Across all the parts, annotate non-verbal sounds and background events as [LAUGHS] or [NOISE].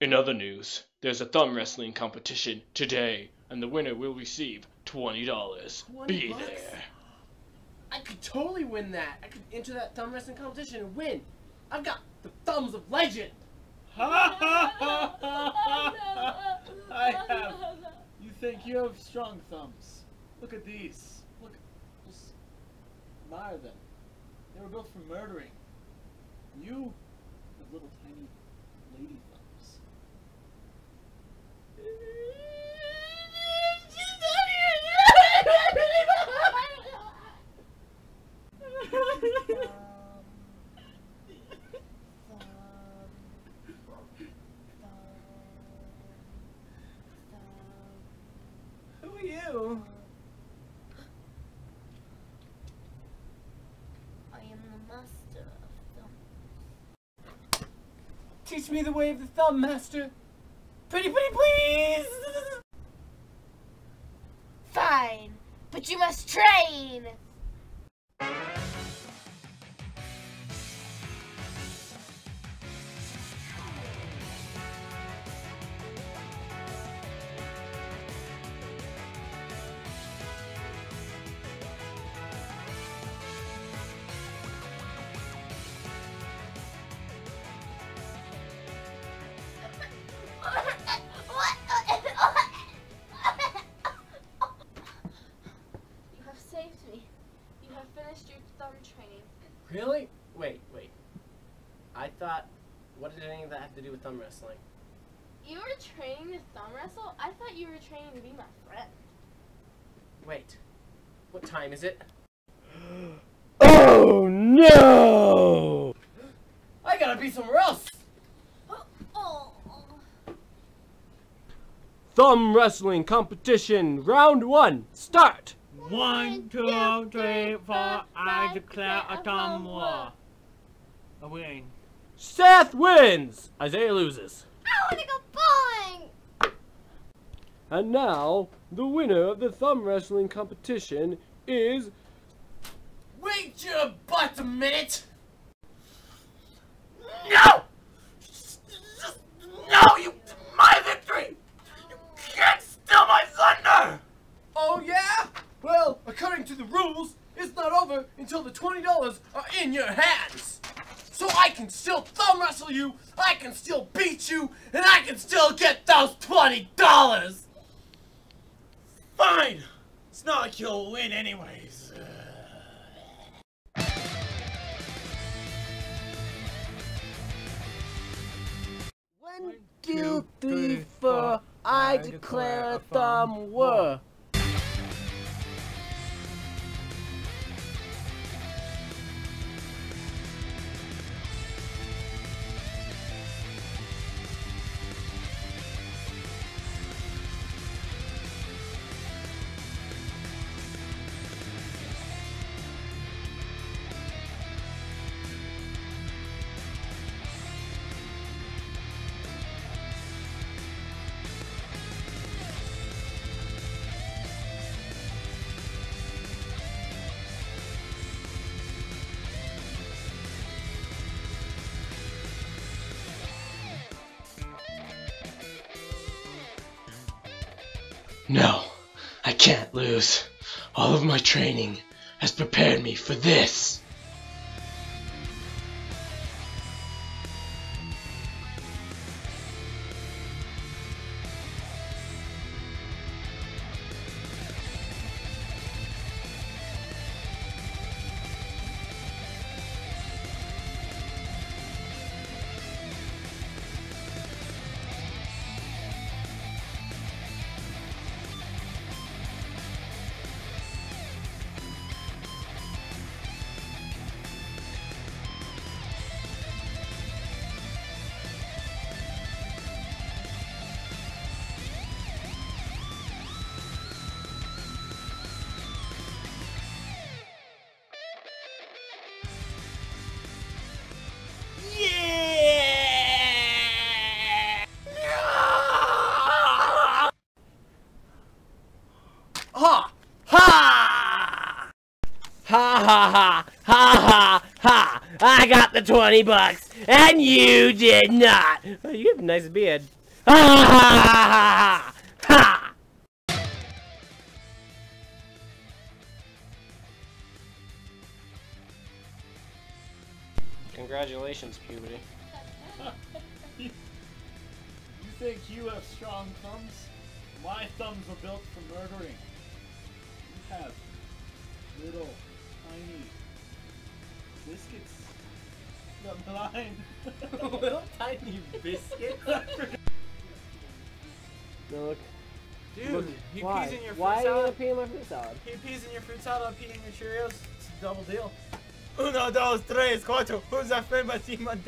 In other news, there's a thumb wrestling competition today, and the winner will receive $20. 20 Be bucks? there. I could totally win that. I could enter that thumb wrestling competition and win. I've got the thumbs of legend. Ha ha ha ha! I have. You think you have strong thumbs? Look at these. Look, just admire them. They were built for murdering. You have little tiny lady you? I am the master of. Teach me the way of the thumb, master. Pretty, pretty, please. Fine, but you must train. You have finished your thumb training. Really? Wait, wait. I thought. What did any of that have to do with thumb wrestling? You were training to thumb wrestle? I thought you were training to be my friend. Wait. What time is it? [GASPS] Oh no! I gotta be somewhere else. Oh. Thumb wrestling competition, round one, start! One, two, three, four. I declare a thumb war. A win. Seth wins! Isaiah loses. I want to go bowling! And now, the winner of the thumb wrestling competition is Wait your butt a minute! No! No, you my victory! You can't steal my thunder! Oh yeah? Well, according to the rules, it's not over until the twenty dollars are in your hands. So I can still thumb wrestle you, I can still beat you, and I can still get those twenty dollars! Fine! It's not like you'll win anyways. One, two, three, four. I declare a thumb war. No, I can't lose. All of my training has prepared me for this. The 20 bucks, and you did not. Oh, you have a nice beard. Ha ha ha ha ha! Congratulations, puberty. you, you think you have strong thumbs? My thumbs were built for murdering. You have little, tiny biscuits. The blind. [LAUGHS] Little tiny biscuit. [LAUGHS] No, look. Dude, look. he Why? pees in your fruit Why are you gonna pee in my fruit salad? He pees in your fruit salad, I'll pee in your Cheerios. It's a double deal. Uno, dos, tres, cuatro. Who's that famous Simon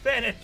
Spanish.